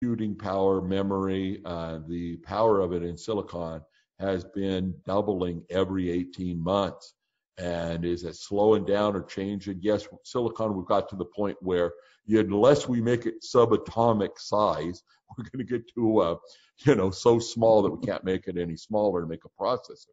computing power, memory, uh, the power of it in silicon has been doubling every 18 months. And is it slowing down or changing? Yes, silicon, we've got to the point where unless we make it subatomic size, we're going to get to, uh, you know, so small that we can't make it any smaller to make a processor.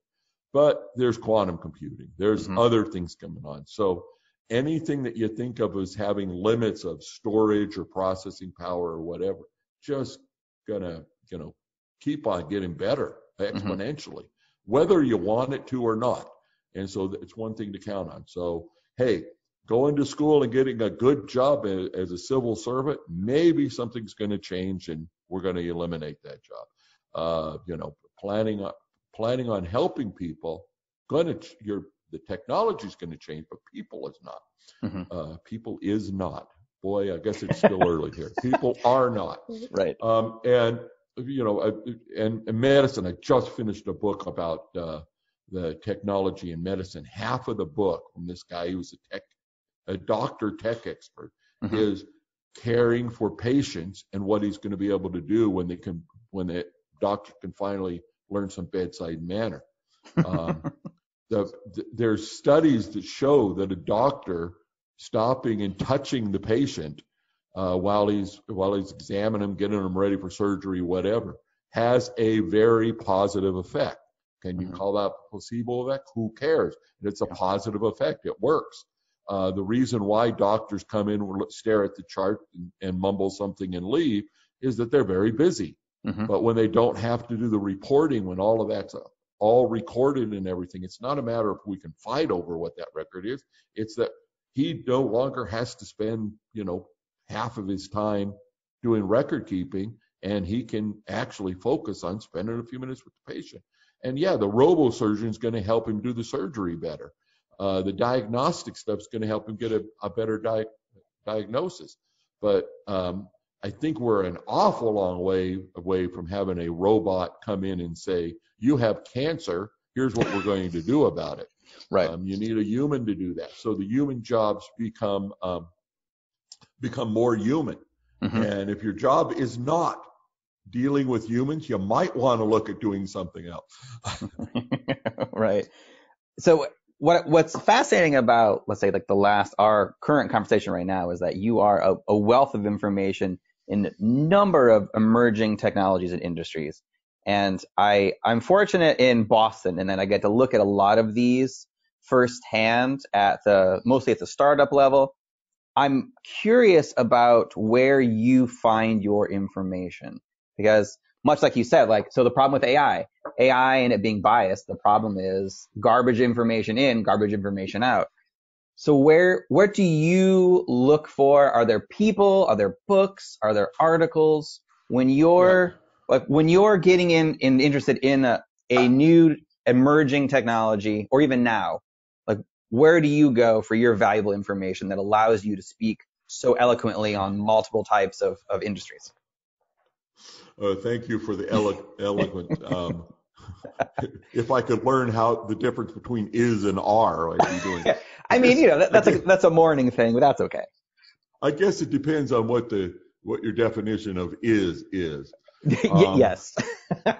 But there's quantum computing. There's mm-hmm. other things coming on. So anything that you think of as having limits of storage or processing power or whatever, just gonna, you know, keep on getting better mm-hmm. exponentially, mm-hmm. whether you want it to or not. And so it's one thing to count on. So, hey, going to school and getting a good job as a civil servant, maybe something's going to change and we're going to eliminate that job. Uh, you know, planning on planning on helping people, going to your the technology is going to change, but people is not. Mm-hmm. Uh, people is not. Boy, I guess it's still early here. People are not. Right. Um, and you know, uh, and, and medicine. I just finished a book about uh, the technology in medicine. Half of the book from this guy who's a tech, a doctor tech expert, mm-hmm. is caring for patients and what he's going to be able to do when they can, when the doctor can finally learn some bedside manner. Um, the, the, there's studies that show that a doctor stopping and touching the patient uh, while he's while he's examining him, getting him ready for surgery, whatever, has a very positive effect. Can you mm-hmm. call that placebo effect? Who cares? It's a positive effect. It works. Uh, the reason why doctors come in, stare at the chart, and, and mumble something and leave is that they're very busy. Mm-hmm. But when they don't have to do the reporting, when all of that's all recorded and everything, it's not a matter of we can fight over what that record is. It's that he no longer has to spend, you know, half of his time doing record keeping and he can actually focus on spending a few minutes with the patient. And yeah, the robo surgeon is going to help him do the surgery better. Uh, the diagnostic stuff is going to help him get a, a better di- diagnosis. But um, I think we're an awful long way away from having a robot come in and say, "You have cancer. Here's what we're going to do about it." Right. Um, you need a human to do that. So the human jobs become um, become more human. Mm-hmm. And if your job is not dealing with humans, you might want to look at doing something else. right. So what what's fascinating about let's say like the last our current conversation right now is that you are a, a wealth of information in a number of emerging technologies and industries. And I I'm fortunate in Boston and then I get to look at a lot of these firsthand at the mostly at the startup level I'm curious about where you find your information because much like you said, like, so the problem with AI, AI and it being biased, the problem is garbage information in, garbage information out. So where, what do you look for? Are there people? Are there books? Are there articles? When you're. Like, when you're getting in, in interested in a, a new emerging technology or even now, like where do you go for your valuable information that allows you to speak so eloquently on multiple types of, of industries? Uh, thank you for the elo- eloquent. Um, if I could learn how the difference between is and are, I'd be doing. I mean, you know, that, that's a that's a morning thing, but that's okay. I guess it depends on what the what your definition of is is. Um, yes.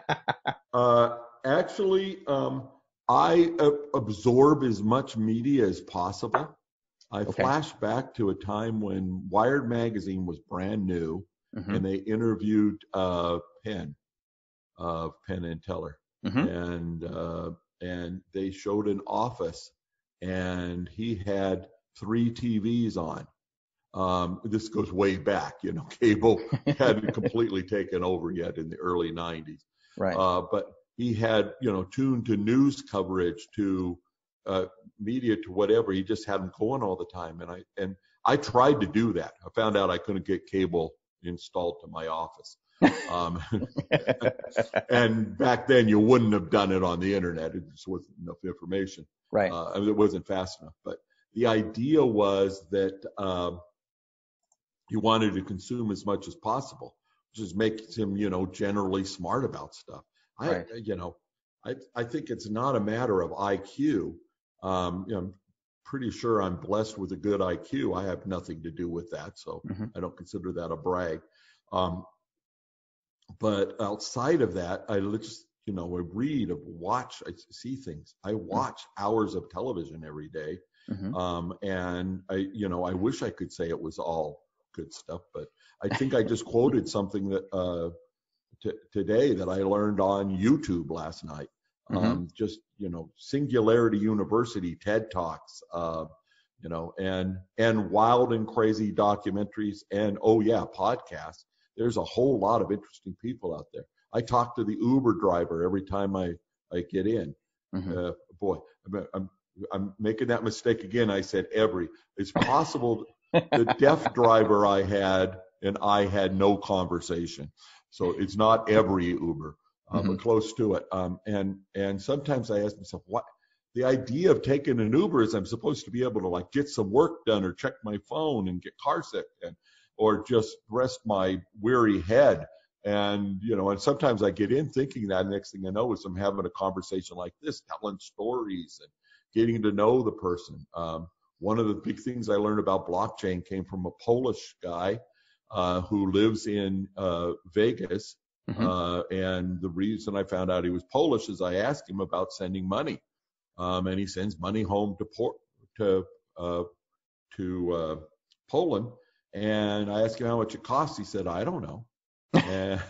uh, actually, um, I uh, absorb as much media as possible. I okay. flash back to a time when Wired magazine was brand new, mm-hmm. and they interviewed uh, Penn, uh, Penn and Teller, mm-hmm. and uh, and they showed an office, and he had three TVs on. Um, this goes way back, you know, cable hadn't completely taken over yet in the early 90s. Right. Uh, but he had, you know, tuned to news coverage, to uh, media, to whatever. He just had them going all the time. And I and I tried to do that. I found out I couldn't get cable installed to my office. um, and back then, you wouldn't have done it on the internet. It just wasn't enough information. Right. Uh, I mean, it wasn't fast enough. But the idea was that um, he wanted to consume as much as possible, which just makes him, you know, generally smart about stuff. I, right. you know, I, I think it's not a matter of IQ. Um, you know, I'm pretty sure I'm blessed with a good IQ. I have nothing to do with that, so mm-hmm. I don't consider that a brag. Um, but outside of that, I just you know I read, I watch, I see things. I watch hours of television every day. Mhm. Um, and I, you know, I wish I could say it was all good stuff, but I think I just quoted something that uh, t- today that I learned on YouTube last night. Mhm. Um, just you know, Singularity University TED Talks, uh, you know, and and wild and crazy documentaries, and oh yeah, podcasts. There's a whole lot of interesting people out there. I talk to the Uber driver every time I I get in. Mhm. Uh, boy, I'm, I'm I'm making that mistake again. I said every. It's possible the deaf driver I had and I had no conversation. So it's not every Uber, uh, but close to it. Um, and and sometimes I ask myself, what the idea of taking an Uber is I'm supposed to be able to like get some work done or check my phone and get car sick and or just rest my weary head. And you know, and sometimes I get in thinking that. Next thing I know is I'm having a conversation like this, telling stories and getting to know the person. Um, one of the big things I learned about blockchain came from a Polish guy uh, who lives in uh, Vegas. Mhm. Uh, and the reason I found out he was Polish is I asked him about sending money, um, and he sends money home to Port to uh, to uh, Poland. And I asked him how much it costs. He said, "I don't know." and,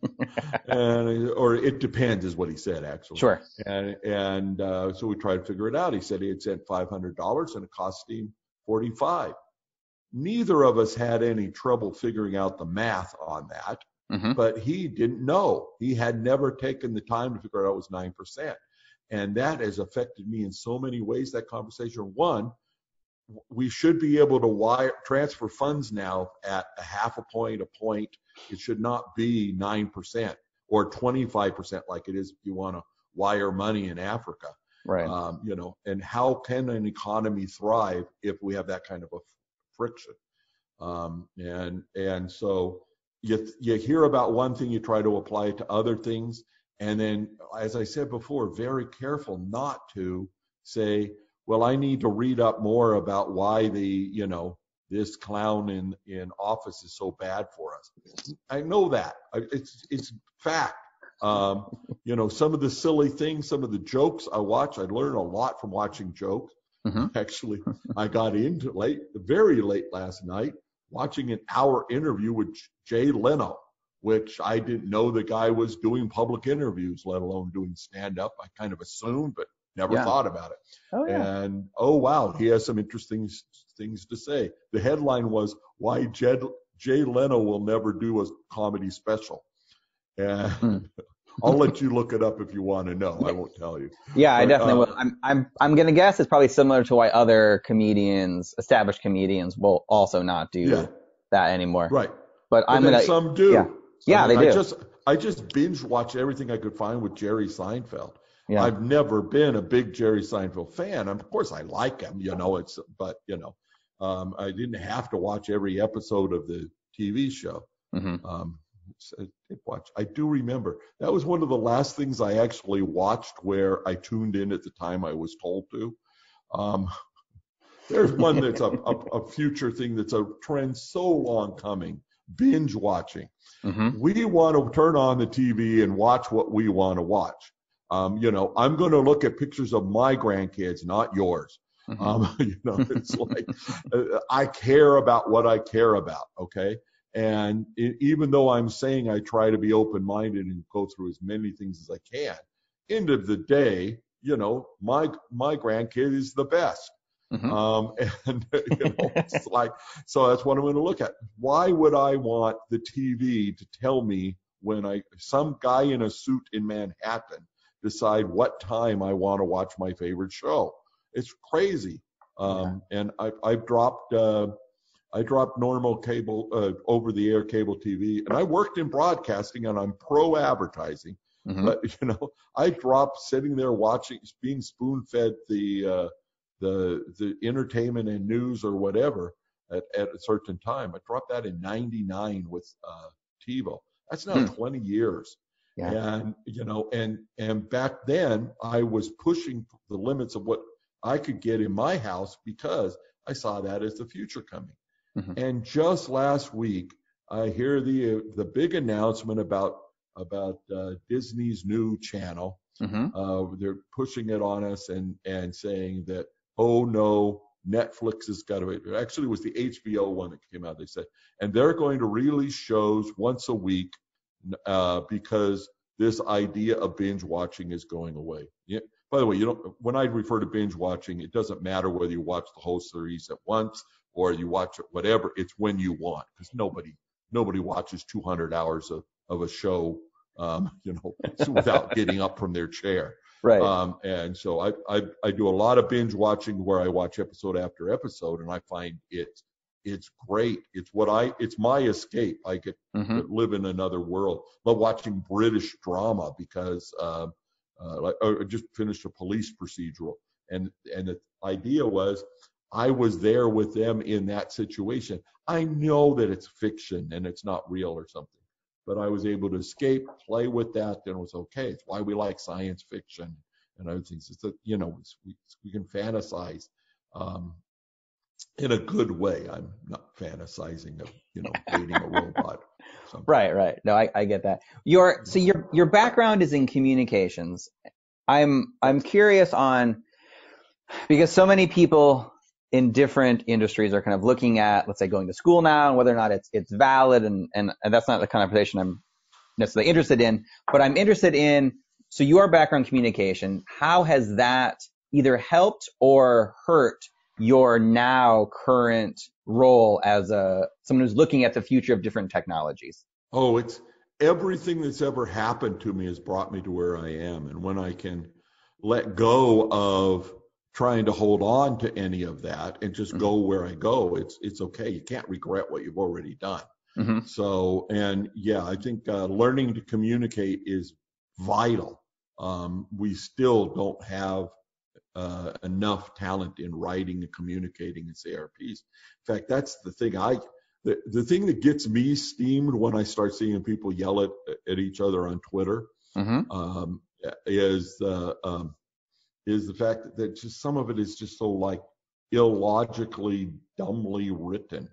and or it depends is what he said actually. Sure. And and uh, so we tried to figure it out. He said he had sent five hundred dollars and it cost him forty five. Neither of us had any trouble figuring out the math on that, Mhm. but he didn't know. He had never taken the time to figure out it was nine percent, and that has affected me in so many ways. That conversation. One, we should be able to wire transfer funds now at a half a point, a point. It should not be nine percent or twenty five percent like it is if you want to wire money in Africa. Right. Um, you know, and how can an economy thrive if we have that kind of a f- friction? Um, and and so you you hear about one thing, you try to apply it to other things, and then, as I said before, very careful not to say, well, I need to read up more about why the you know this clown in in office is so bad for us. I know that it's it's fact. Um, you know, some of the silly things, some of the jokes I watch, I learn a lot from watching jokes. Mhm. Actually, I got into late, very late last night, watching an hour interview with Jay Leno, which I didn't know the guy was doing public interviews, let alone doing stand up. I kind of assumed, but never Yeah. thought about it. Oh yeah. And oh wow, he has some interesting things to say. The headline was why Jed, Jay Leno will never do a comedy special. And Hmm. I'll let you look it up if you want to know. I won't tell you. Yeah, I definitely uh, will. I'm I'm I'm gonna guess it's probably similar to why other comedians, established comedians, will also not do Yeah, that anymore. right. But But I'm gonna. some do. yeah. Yeah, I mean, they I just I just binge watch everything I could find with Jerry Seinfeld. Yeah. I've never been a big Jerry Seinfeld fan. Of course, I like him, you know. It's but you know, um, I didn't have to watch every episode of the TV show. hmm Um, I did watch. I do remember that was one of the last things I actually watched where I tuned in at the time I was told to. Um, there's one that's a, a, a future thing that's a trend so long coming. Binge watching hmm we want to turn on the TV and watch what we want to watch. Um, you know, I'm going to look at pictures of my grandkids, not yours. hmm Um, you know, it's like uh, I care about what I care about. Okay. And e even though I'm saying I try to be open minded and go through as many things as I can, end of the day, you know, my my grandkid is the best. hmm Um, and you know, it's like, so that's what I'm going to look at. Why would I want the TV to tell me when I, some guy in a suit in Manhattan decide what time I want to watch my favorite show? It's crazy. Um, and I, I've dropped, uh, I dropped normal cable, uh, over the air cable TV and I worked in broadcasting and I'm pro advertising. hmm But you know, I dropped sitting there watching, being spoon fed the uh, the the entertainment and news or whatever at, at a certain time. I dropped that in '99 with uh, TiVo. That's now Hmm. 20 years. Yeah. And you know, and and back then I was pushing the limits of what I could get in my house because I saw that as the future coming. Mhm. And just last week, I hear the the big announcement about about uh, Disney's new channel. hmm Uh, they're pushing it on us and and saying that oh no, Netflix has got to. It actually was the HBO one that came out. They said, and they're going to release shows once a week uh, because this idea of binge watching is going away. Yeah. By the way, you don't. When I refer to binge watching, it doesn't matter whether you watch the whole series at once or you watch it whatever. It's when you want because nobody nobody watches 200 hours of, of a show, um, you know, without getting up from their chair. Right. Um, and so I, I I do a lot of binge watching where I watch episode after episode, and I find it it's great. It's what I it's my escape. I get hmm live in another world. Love watching British drama because uh, uh, like I just finished a police procedural, and and the idea was I was there with them in that situation. I know that it's fiction and it's not real or something, but I was able to escape, play with that, and it was okay. It's why we like science fiction and other things. It's that you know we we can fantasize. Um, in a good way. I'm not fantasizing of, you know, dating a robot. Right, right. No, I, I get that. Your so your your background is in communications. I'm I'm curious on because so many people in different industries are kind of looking at let's say going to school now and whether or not it's it's valid and and, and that's not the conversation I'm necessarily interested in. But I'm interested in so your background communication, how has that either helped or hurt your now current role as a someone who's looking at the future of different technologies? Oh, it's everything that's ever happened to me has brought me to where I am. And when I can let go of trying to hold on to any of that and just go where I go, it's it's okay. You can't regret what you've already done. hmm So, and yeah, I think uh, learning to communicate is vital. Um, we still don't have uh, enough talent in writing and communicating as ARPs. In fact, that's the thing I, the, the thing that gets me steamed when I start seeing people yell at, at each other on Twitter hmm um, is the um, is the fact that, just some of it is just so like illogically dumbly written.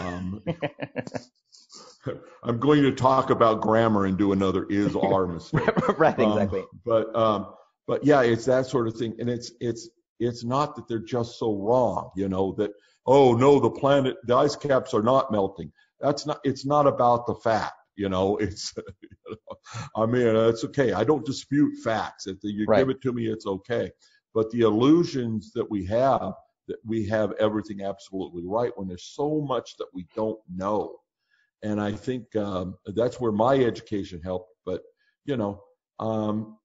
Um, I'm going to talk about grammar and do another is are mistake. right, Um, exactly. but um, but yeah, it's that sort of thing, and it's it's it's not that they're just so wrong, you know, that oh no, the planet, the ice caps are not melting. That's not. It's not about the fact, you know. It's, you know, I mean, it's okay. I don't dispute facts. If you Right. give it to me, it's okay. But the illusions that we have, that we have everything absolutely right when there's so much that we don't know. And I think um, that's where my education helped. But you know, um,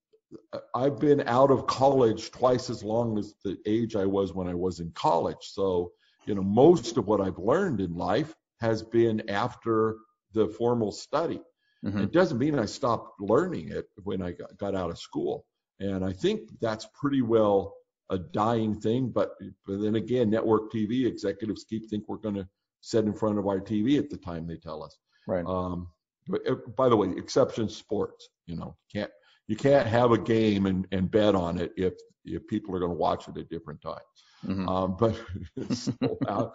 I've been out of college twice as long as the age I was when I was in college. So, you know, most of what I've learned in life has been after the formal study. hmm It doesn't mean I stopped learning it when I got, got out of school. And I think that's pretty well a dying thing. But, but then again, network TV executives keep think we're going to sit in front of our TV at the time they tell us. Right. Um, but, uh, by the way, exception sports. You know, can't you can't have a game and, and bet on it if if people are going to watch it at different times. hmm Um, but so, uh,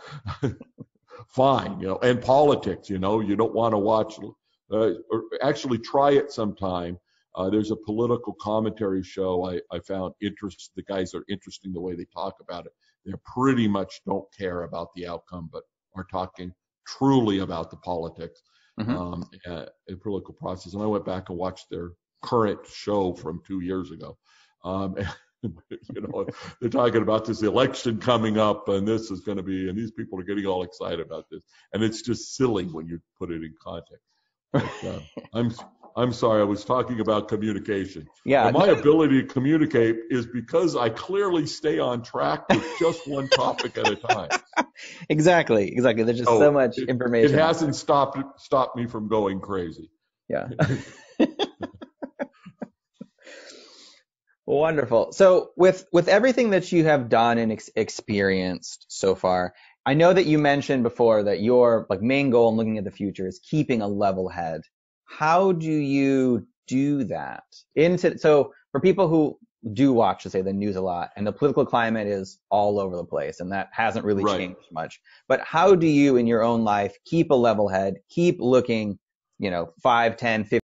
fine, you know, and politics. You know, you don't want to watch. Uh, or actually, try it sometime. Uh, there's a political commentary show I, I found interest. The guys are interesting the way they talk about it. They pretty much don't care about the outcome, but are talking truly about the politics Mhm. um, uh, and political process. And I went back and watched their current show from two years ago. Um, you know, they're talking about this election coming up, and this is going to be, and these people are getting all excited about this, and it's just silly when you put it in context. But, uh, I'm I'm sorry, I was talking about communication. Yeah. And my ability to communicate is because I clearly stay on track with just one topic at a time. Exactly. Exactly. There's just Oh, so much It information. It hasn't stopped stopped me from going crazy. Yeah. Wonderful. So with with everything that you have done and ex- experienced so far, I know that you mentioned before that your like main goal in looking at the future is keeping a level head. How do you do that? Into so for people who do watch, to say, the news a lot, and the political climate is all over the place, and that hasn't really Right. changed much. But how do you, in your own life, keep a level head, keep looking, you know, 5, 10, 15